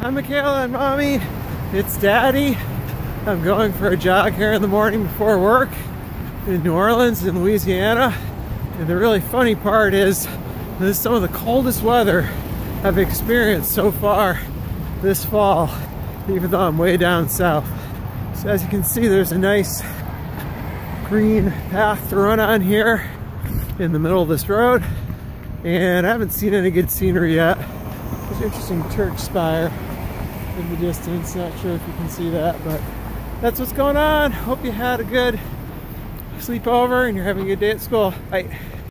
Hi, Michaela and Mommy. It's Daddy. I'm going for a jog here in the morning before work in New Orleans in Louisiana. And the really funny part is this is some of the coldest weather I've experienced so far this fall, even though I'm way down south. So as you can see, there's a nice green path to run on here in the middle of this road. And I haven't seen any good scenery yet. Interesting church spire in the distance. Not sure if you can see that, but that's what's going on. Hope you had a good sleepover and you're having a good day at school. Bye.